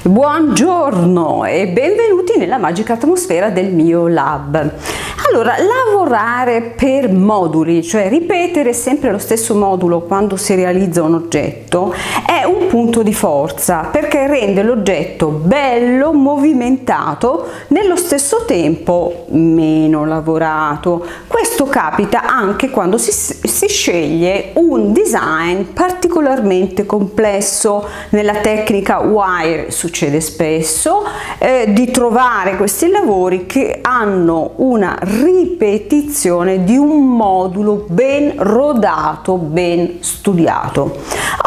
Buongiorno e benvenuti nella magica atmosfera del mio lab. Allora, lavorare per moduli, cioè ripetere sempre lo stesso modulo quando si realizza un oggetto, è un punto di forza perché rende l'oggetto bello, movimentato, nello stesso tempo meno lavorato. Questo capita anche quando si, si sceglie un design particolarmente complesso. Nella tecnica wire succede spesso eh, di trovare questi lavori che hanno una ripetizione di un modulo ben rodato, ben studiato.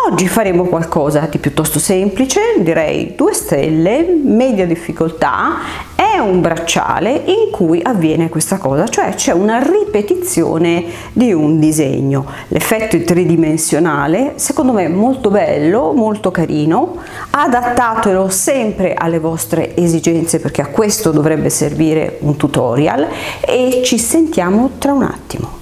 Oggi faremo qualcosa di piuttosto semplice, direi due stelle, media difficoltà, è un bracciale in cui avviene questa cosa, cioè c'è una ripetizione di un disegno. L'effetto tridimensionale secondo me è molto bello, molto carino, adattatelo sempre alle vostre esigenze perché a questo dovrebbe servire un tutorial e ci sentiamo tra un attimo.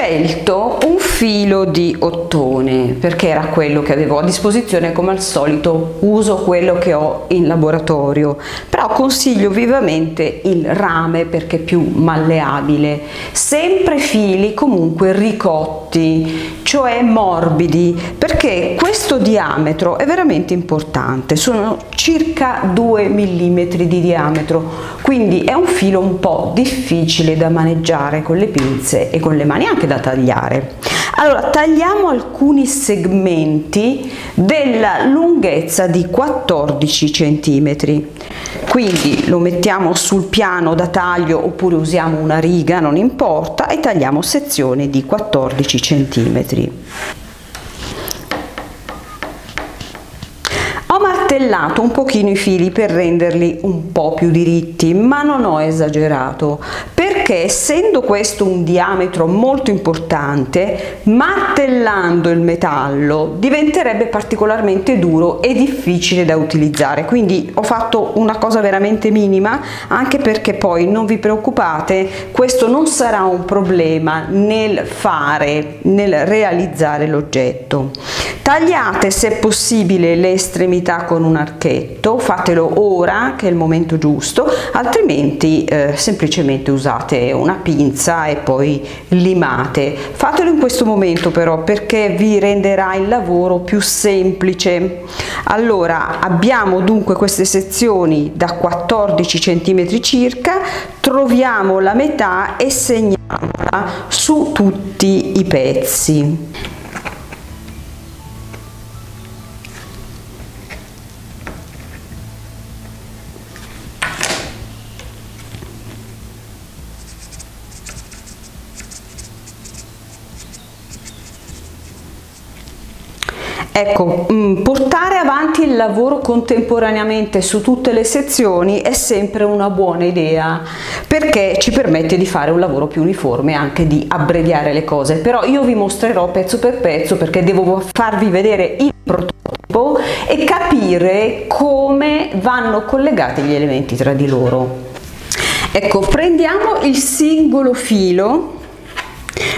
Scelto un filo di ottone perché era quello che avevo a disposizione come al solito uso quello che ho in laboratorio. Però consiglio vivamente il rame perché è più malleabile. Sempre fili comunque ricotti cioè morbidi perché questo diametro è veramente importante. Sono circa 2 mm di diametro quindi è un filo un po' difficile da maneggiare con le pinze e con le mani neanche da tagliare. Allora, tagliamo alcuni segmenti della lunghezza di 14 cm. Quindi lo mettiamo sul piano da taglio oppure usiamo una riga, non importa, e tagliamo sezioni di 14 cm. Un pochino i fili per renderli un po' più diritti, ma non ho esagerato, perché essendo questo un diametro molto importante, martellando il metallo diventerebbe particolarmente duro e difficile da utilizzare. Quindi ho fatto una cosa veramente minima, anche perché poi non vi preoccupate, questo non sarà un problema nel fare, nel realizzare l'oggetto. Tagliate se possibile le estremità con un archetto, fatelo ora che è il momento giusto, altrimenti eh, semplicemente usate una pinza e poi limate. Fatelo in questo momento però perché vi renderà il lavoro più semplice. Allora abbiamo dunque queste sezioni da 14 cm circa, troviamo la metà e segniamola su tutti i pezzi. Ecco, mm, portare avanti il lavoro contemporaneamente su tutte le sezioni è sempre una buona idea perché ci permette di fare un lavoro più uniforme e anche di abbreviare le cose. Però io vi mostrerò pezzo per pezzo perché devo farvi vedere il prototipo e capire come vanno collegati gli elementi tra di loro. Ecco, prendiamo il singolo filo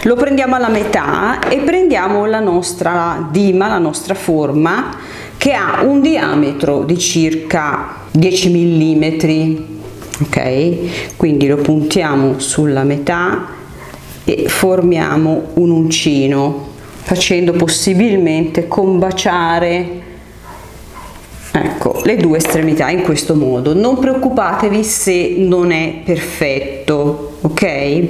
lo prendiamo alla metà e prendiamo la nostra dima, la nostra forma che ha un diametro di circa 10 mm ok? Quindi lo puntiamo sulla metà e formiamo un uncino facendo possibilmente combaciare ecco le due estremità in questo modo. Non preoccupatevi se non è perfetto ok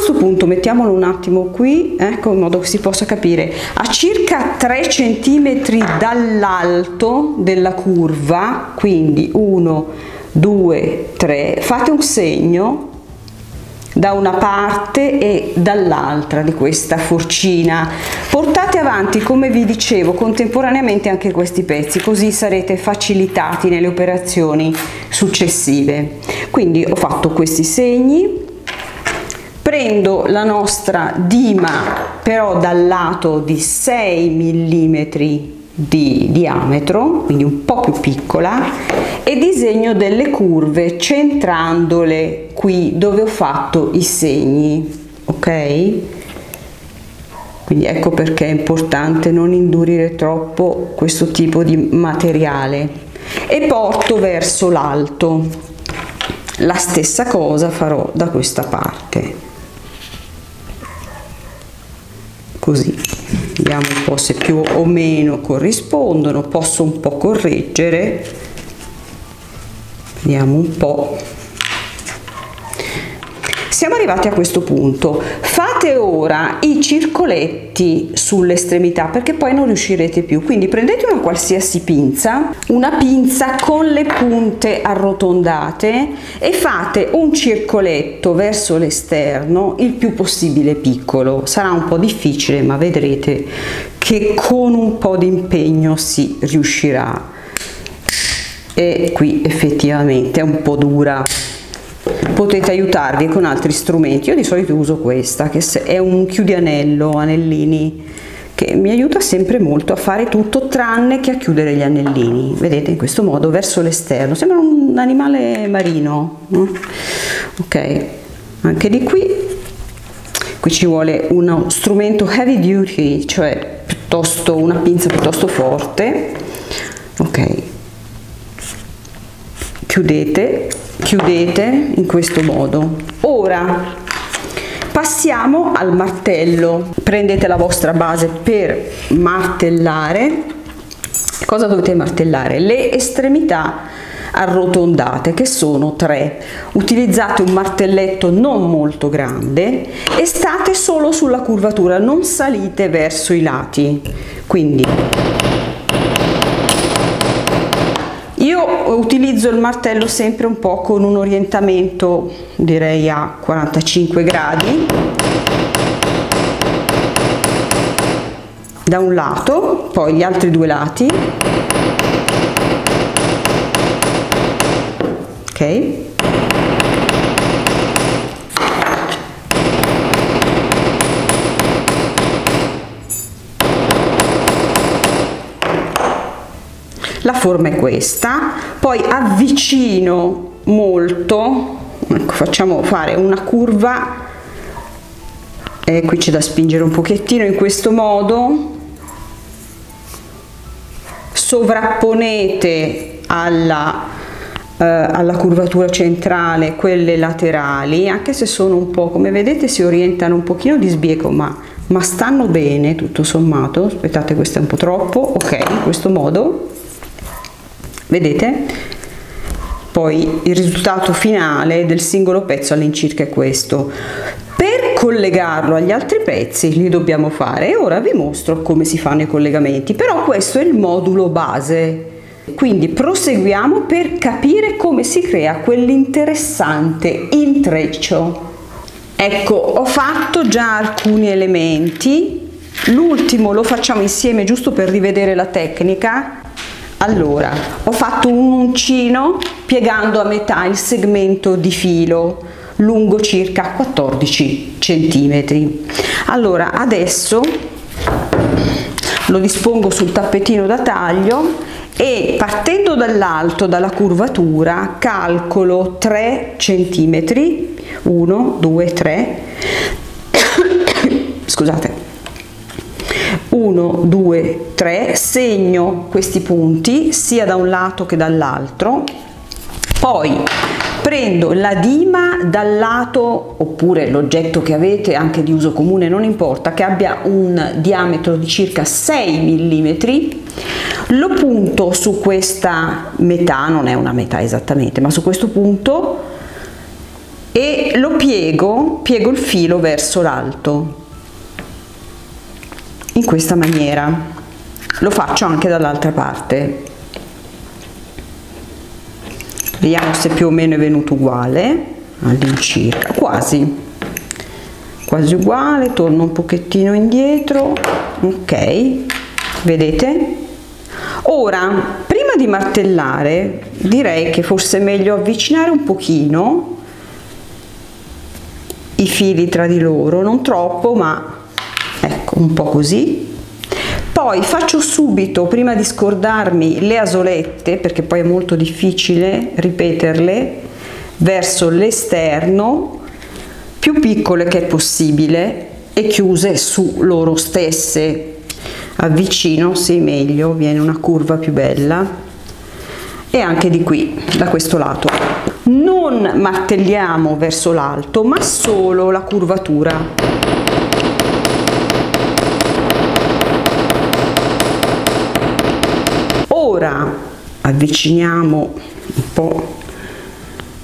questo punto mettiamolo un attimo qui ecco in modo che si possa capire. A circa 3 centimetri dall'alto della curva quindi 1 2 3 fate un segno da una parte e dall'altra di questa forcina. Portate avanti come vi dicevo contemporaneamente anche questi pezzi così sarete facilitati nelle operazioni successive. Quindi ho fatto questi segni prendo la nostra dima però dal lato di 6 mm di diametro, quindi un po' più piccola, e disegno delle curve centrandole qui dove ho fatto i segni, ok? quindi ecco perché è importante non indurire troppo questo tipo di materiale. E porto verso l'alto. La stessa cosa farò da questa parte così vediamo un po' se più o meno corrispondono. Posso un po' correggere? Vediamo un po' siamo arrivati a questo punto. Fate ora i circoletti sulle estremità perché poi non riuscirete più. Quindi prendete una qualsiasi pinza una pinza con le punte arrotondate e fate un circoletto verso l'esterno il più possibile piccolo. Sarà un po' difficile ma vedrete che con un po' di impegno si riuscirà. E qui effettivamente è un po' dura potete aiutarvi con altri strumenti. Io di solito uso questa che è un chiudianello anellini che mi aiuta sempre molto a fare tutto tranne che a chiudere gli anellini. Vedete in questo modo verso l'esterno. Sembra un animale marino ok anche di qui. Qui ci vuole uno strumento heavy duty cioè piuttosto una pinza piuttosto forte. Ok chiudete chiudete in questo modo. Ora passiamo al martello. Prendete la vostra base per martellare. Cosa dovete martellare? Le estremità arrotondate che sono tre. Utilizzate un martelletto non molto grande e state solo sulla curvatura non salite verso i lati. Quindi io utilizzo il martello sempre un po' con un orientamento direi a 45 gradi. Da un lato poi gli altri due lati. Ok. La forma è questa poi avvicino molto ecco, facciamo fare una curva e qui c'è da spingere un pochettino in questo modo. Sovrapponete alla, eh, alla curvatura centrale quelle laterali anche se sono un po' come vedete si orientano un pochino di sbiego ma, ma stanno bene tutto sommato. Aspettate questo è un po' troppo. Ok in questo modo vedete? Poi il risultato finale del singolo pezzo all'incirca è questo. Per collegarlo agli altri pezzi li dobbiamo fare. E ora vi mostro come si fanno i collegamenti. Però questo è il modulo base. Quindi proseguiamo per capire come si crea quell'interessante intreccio. Ecco ho fatto già alcuni elementi. L'ultimo lo facciamo insieme giusto per rivedere la tecnica allora, ho fatto un uncino piegando a metà il segmento di filo lungo circa 14 centimetri. Allora, adesso lo dispongo sul tappetino da taglio e partendo dall'alto, dalla curvatura, calcolo 3 centimetri, 1, 2, 3, scusate, 1, 2, 3, segno questi punti sia da un lato che dall'altro, poi prendo la dima dal lato oppure l'oggetto che avete anche di uso comune non importa che abbia un diametro di circa 6 mm lo punto su questa metà non è una metà esattamente ma su questo punto e lo piego piego il filo verso l'alto in questa maniera. Lo faccio anche dall'altra parte. Vediamo se più o meno è venuto uguale all'incirca quasi. Quasi uguale torno un pochettino indietro. Ok vedete? Ora prima di martellare direi che forse è meglio avvicinare un pochino i fili tra di loro non troppo ma un po' così. Poi faccio subito prima di scordarmi le asolette perché poi è molto difficile ripeterle verso l'esterno più piccole che possibile e chiuse su loro stesse. Avvicino sì meglio viene una curva più bella. E anche di qui da questo lato. Non martelliamo verso l'alto ma solo la curvatura ora avviciniamo un po'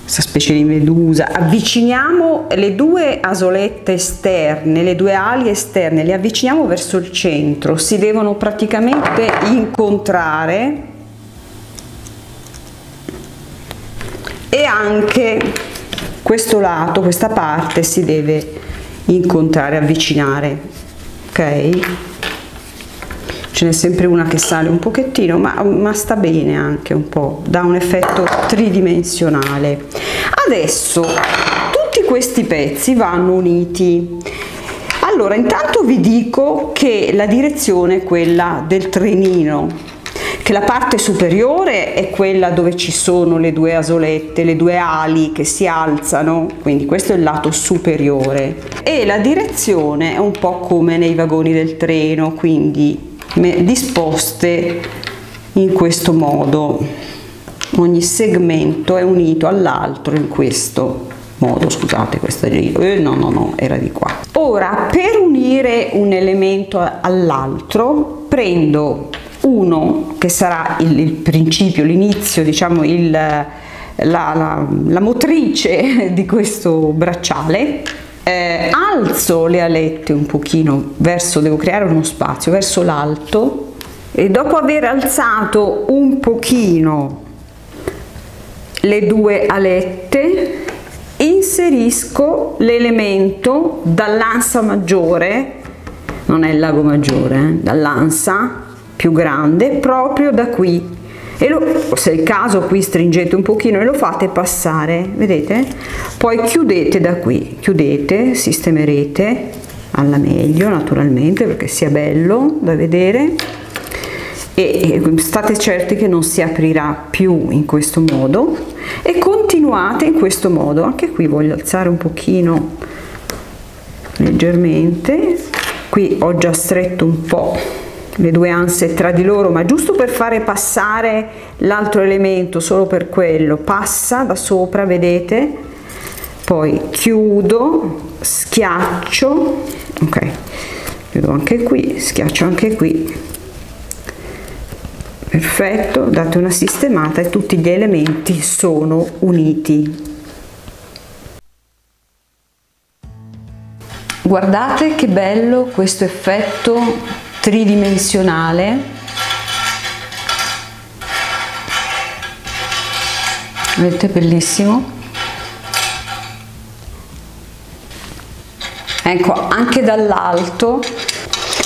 questa specie di medusa, avviciniamo le due asolette esterne, le due ali esterne, le avviciniamo verso il centro, si devono praticamente incontrare e anche questo lato, questa parte si deve incontrare, avvicinare, ok? Ce n'è sempre una che sale un pochettino ma, ma, sta bene anche un po' dà un effetto tridimensionale. Adesso tutti questi pezzi vanno uniti. Allora intanto vi dico che la direzione è quella del trenino che la parte superiore è quella dove ci sono le due asolette, le due ali che si alzano, quindi questo è il lato superiore. E la direzione è un po' come nei vagoni del treno, quindi disposte in questo modo. Ogni segmento è unito all'altro in questo modo. Scusate giro eh, no no no era di qua. Ora per unire un elemento all'altro prendo uno che sarà il, il principio l'inizio diciamo il, la, la, la motrice di questo bracciale eh, alzo le alette un pochino verso, devo creare uno spazio, verso l'alto e dopo aver alzato un pochino le due alette inserisco l'elemento dall'ansa maggiore, non è il lago maggiore, eh, dall'ansa più grande proprio da qui e lo, se è il caso qui stringete un pochino e lo fate passare vedete? Poi chiudete da qui chiudete sistemerete alla meglio naturalmente perché sia bello da vedere. E state certi che non si aprirà più in questo modo. E continuate in questo modo. Anche qui voglio alzare un pochino leggermente. Qui ho già stretto un po' le due anse tra di loro ma giusto per fare passare l'altro elemento solo per quello. Passa da sopra vedete? Poi chiudo schiaccio ok chiudo anche qui schiaccio anche qui. Perfetto date una sistemata e tutti gli elementi sono uniti. Guardate che bello questo effetto tridimensionale. Vedete bellissimo. Ecco anche dall'alto.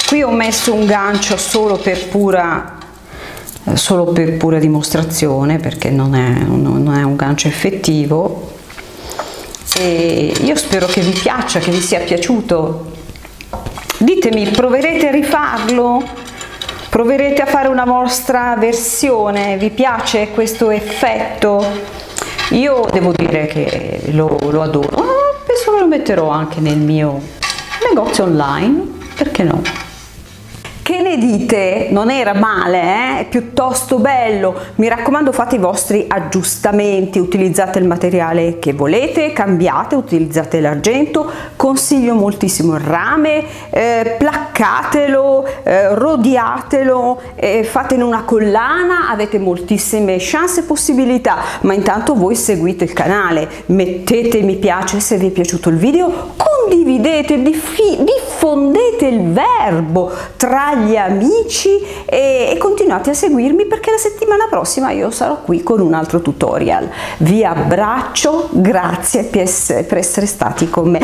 Qui ho messo un gancio solo per pura solo per pura dimostrazione perché non è, non è un gancio effettivo. E io spero che vi piaccia che vi sia piaciuto Ditemi, proverete a rifarlo? Proverete a fare una vostra versione? Vi piace questo effetto? Io devo dire che lo, lo adoro. Oh, penso che lo metterò anche nel mio negozio online, perché no? Che ne dite? Non era male, eh? piuttosto bello. Mi raccomando fate i vostri aggiustamenti, utilizzate il materiale che volete, cambiate, utilizzate l'argento, consiglio moltissimo il rame, eh, placcatelo, eh, rodiatelo, eh, fatene una collana, avete moltissime chance e possibilità, ma intanto voi seguite il canale, mettete mi piace se vi è piaciuto il video, condividete, diffondete il verbo tra gli amici e, e continuate a seguirmi perché la settimana prossima io sarò qui con un altro tutorial. Vi abbraccio, grazie per essere, per essere stati con me.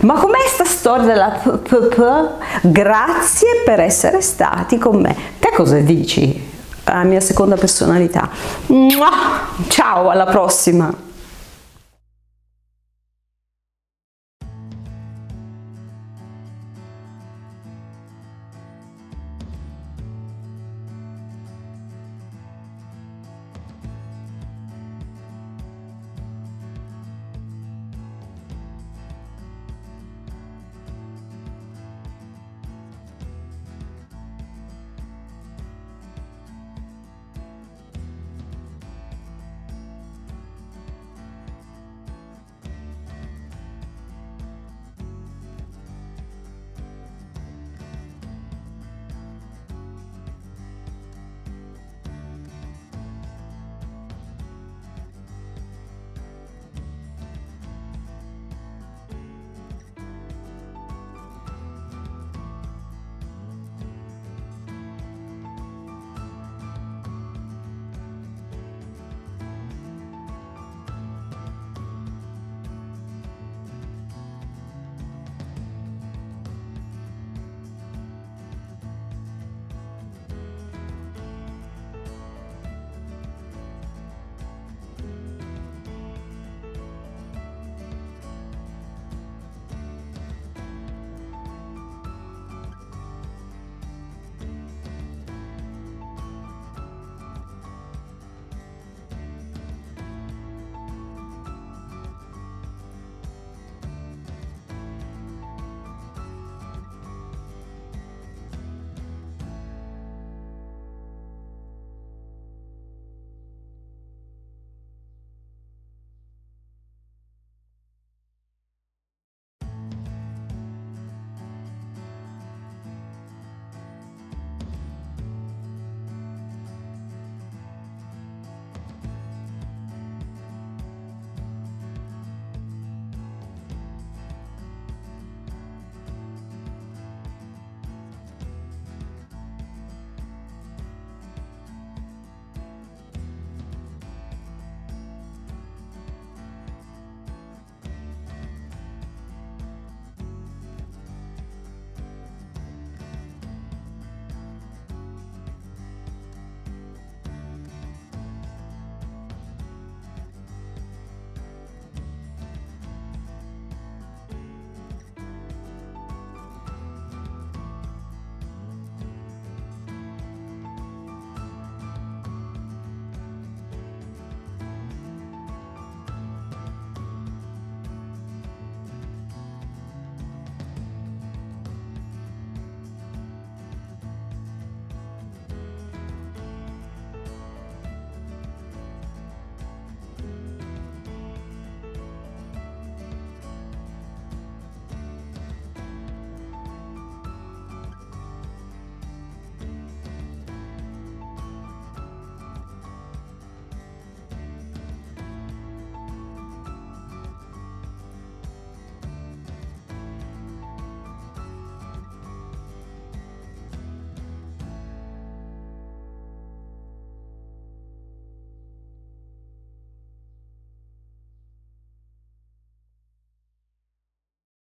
Ma com'è sta storia della p? Grazie per essere stati con me. Te cosa dici? La mia seconda personalità. Ciao, alla prossima!